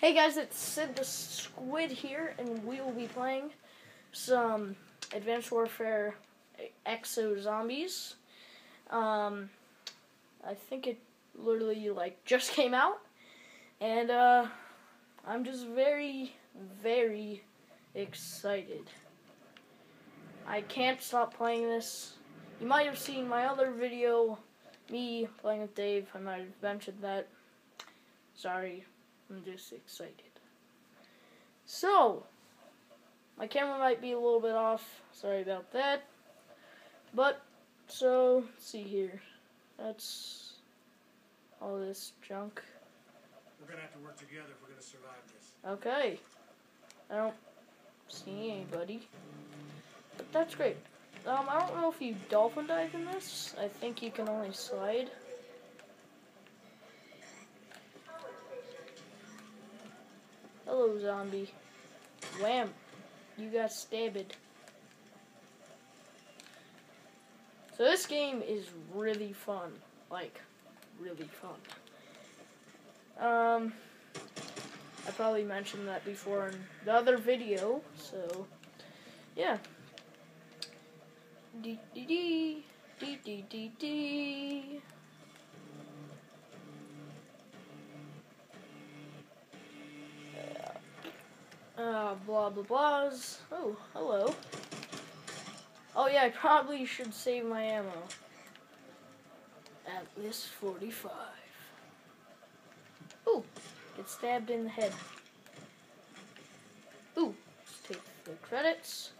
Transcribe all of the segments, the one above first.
Hey guys, it's Sid the Squid here, and we will be playing some Advanced Warfare Exo Zombies. Um, I think it literally like just came out, and uh, I'm just very, very excited. I can't stop playing this. You might have seen my other video, me playing with Dave. I might have mentioned that. Sorry. I'm just excited. So, my camera might be a little bit off. Sorry about that. But, so, see here. That's all this junk. We're gonna have to work together if we're gonna survive this. Okay. I don't see anybody. But that's great. Um, I don't know if you dolphin dive in this. I think you can only slide. Zombie. Wham! You got stabbed. So this game is really fun. Like, really fun. Um, I probably mentioned that before in the other video, so, yeah. Dee dee dee, dee dee dee dee. Blah blah blahs. Oh, hello. Oh yeah, I probably should save my ammo. At least 45. Ooh, get stabbed in the head. Ooh, let's take the credits.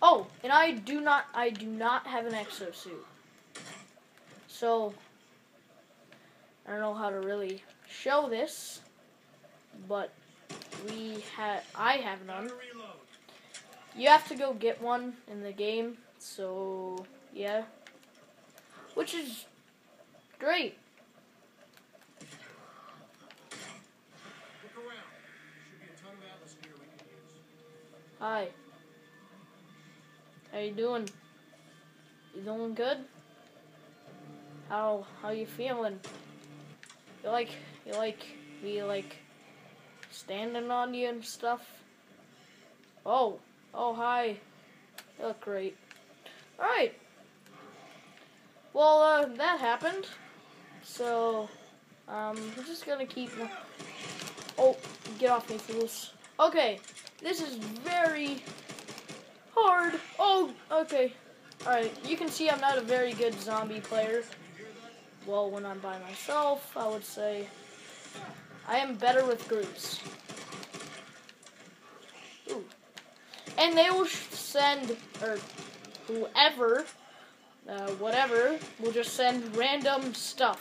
Oh, and I do not, I do not have an exosuit. So, I don't know how to really show this but we had I have none. You have to go get one in the game, so yeah. Which is great. Hi. How you doing? You doing good? How how you feeling? You like you like me like standing on you and stuff. Oh, oh, hi. You look great. Alright. Well, uh, that happened. So, um, I'm just gonna keep. Oh, get off me, fools. Okay, this is very hard. Oh, okay. Alright, you can see I'm not a very good zombie player. Well, when I'm by myself, I would say I am better with groups. Ooh. And they will send, or whoever, uh, whatever, will just send random stuff.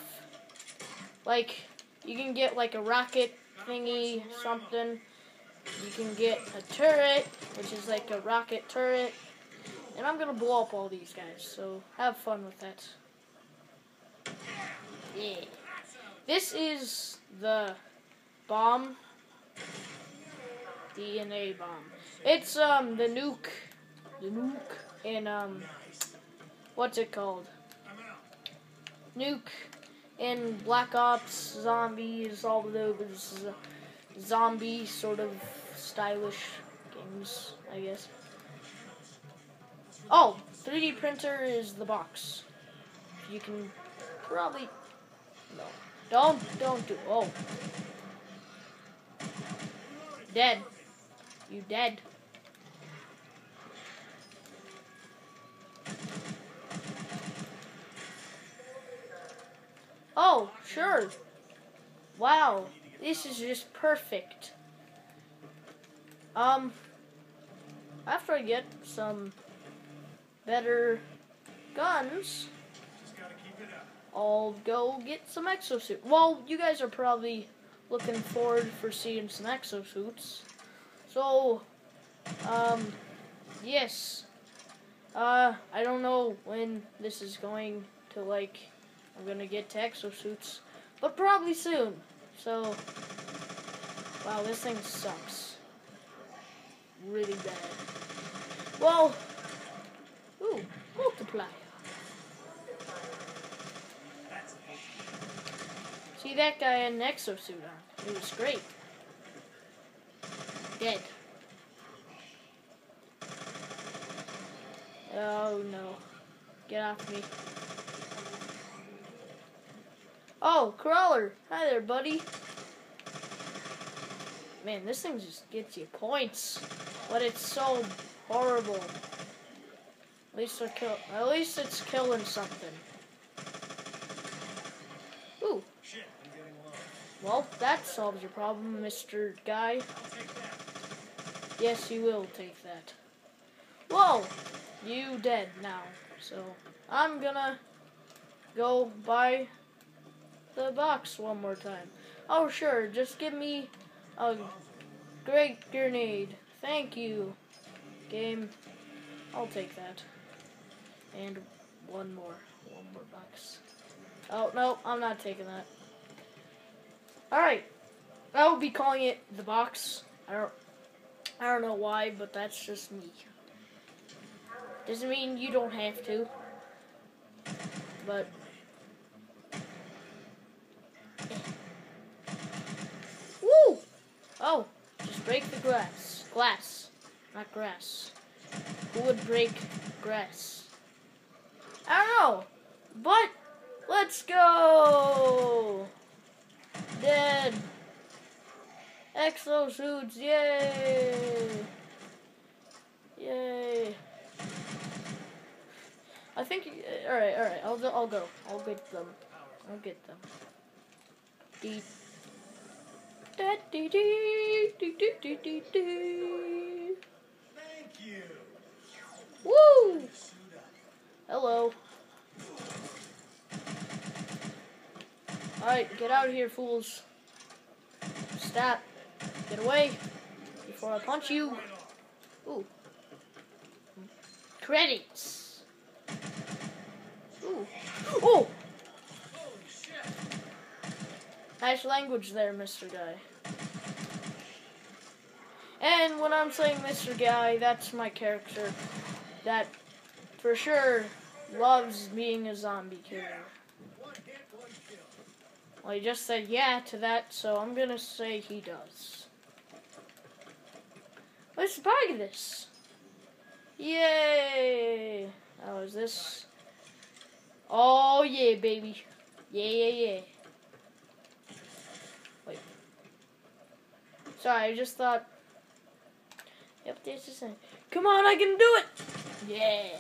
Like, you can get like a rocket thingy, something. You can get a turret, which is like a rocket turret. And I'm gonna blow up all these guys, so have fun with that. Yeah. This is the bomb. DNA bomb. It's um the nuke, the nuke in um what's it called? Nuke in Black Ops, zombies, all of those zombie sort of stylish games, I guess. Oh, 3D printer is the box. You can probably no. Don't don't do oh. Dead. You dead. Oh, sure. Wow. This is just perfect. Um, after I get some better guns, I'll go get some exosuit. Well, you guys are probably looking forward for seeing some exosuits. So, um, yes. Uh, I don't know when this is going to, like, I'm gonna get to exosuits, but probably soon. So, wow, this thing sucks. Really bad. Well, ooh, multiplier. See, that guy had an exosuit on. It was great. Dead. Oh no. Get off me. Oh, Crawler. Hi there, buddy. Man, this thing just gets you points. But it's so horrible. At least kill at least it's killing something. Ooh. Shit, I'm getting low. Well, that solves your problem, Mr. Guy. Yes, you will take that. Whoa! You dead now. So, I'm gonna go buy the box one more time. Oh, sure. Just give me a great grenade. Thank you, game. I'll take that. And one more. One more box. Oh, no, I'm not taking that. Alright. I will be calling it the box. I don't I don't know why, but that's just me. Doesn't mean you don't have to. But Woo! Oh, just break the grass. Glass. Not grass. Who would break grass? I don't know. But let's go! Dead. Exosuits, yay! Yay! I think. Uh, all right, all right. I'll I'll go. I'll get them. I'll get them. Dee. Da dee dee dee dee dee dee dee. Thank you. Woo! Hello. All right, get out of here, fools. Stop. Get away before I punch you. Ooh. Credits. Ooh. Oh! Shit. Nice language there, Mr. Guy. And when I'm saying Mr. Guy, that's my character that for sure loves being a zombie killer. One hit, one kill. Well, he just said yeah to that, so I'm gonna say he does. Let's buy this. Yay! Is this? Oh yeah, baby. Yeah, yeah, yeah. Wait. Sorry, I just thought. Yep, this is it. Come on, I can do it. Yeah.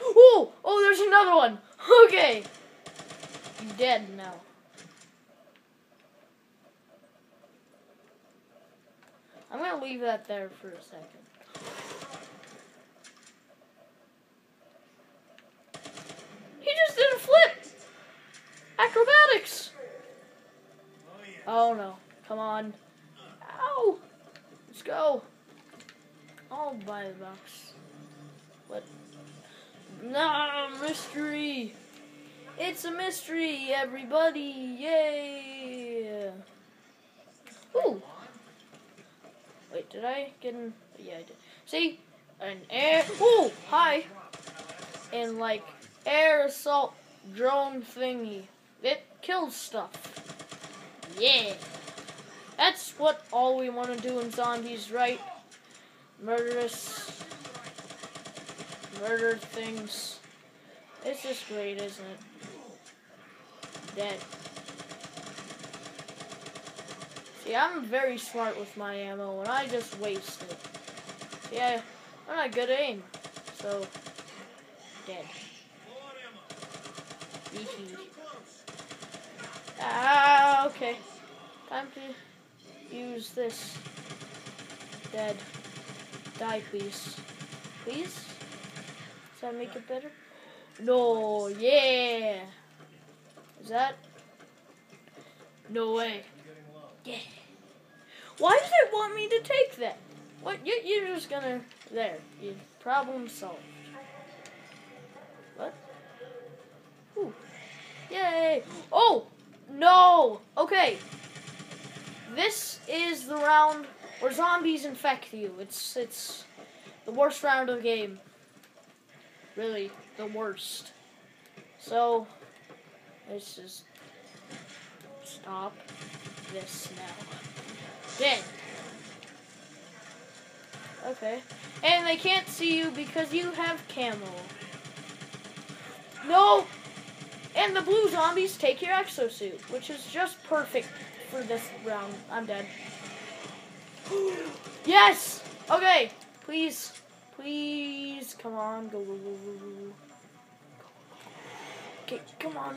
Oh, oh, there's another one. Okay. You dead now. I'm gonna leave that there for a second. He just did a flip! Acrobatics! Oh. Oh no. Come on. Ow! Let's go. I'll buy the box. What? Nah, mystery! It's a mystery, everybody! Yay! Ooh! Wait, did I get in? Yeah, I did. See? An air. Ooh! Hi! And like air assault drone thingy. It kills stuff. Yeah! That's what all we want to do in zombies, right? Murderous. Murder things. It's just great, isn't it? Dead. See, I'm very smart with my ammo, and I just waste it. See, I, I'm not good aim. So, dead. Ah, okay. Time to use this. Dead. Die, please. Please? Does that make it better? No, yeah. Is that? No way. I'm getting low. Yeah. Why does it want me to take that? What? You, you're just gonna. There. You, problem solved. What? Ooh. Yay! Oh! No! Okay. This is the round where zombies infect you. It's it's the worst round of the game. Really, the worst. So, let's just Stop this now. Dead. Okay. And they can't see you because you have camo. No! And the blue zombies take your exosuit, which is just perfect for this round. I'm dead. yes! Okay, please, please, come on, go, go, go, go, go. Okay, come on,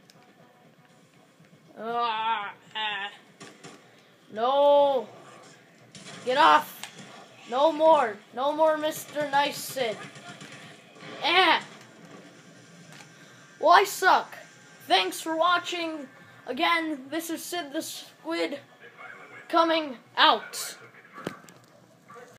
Ah, ah. No! Get off! No more! No more Mr. Nice Sid. Ah! Well, I suck. Thanks for watching. Again, this is Sid the Squid coming out.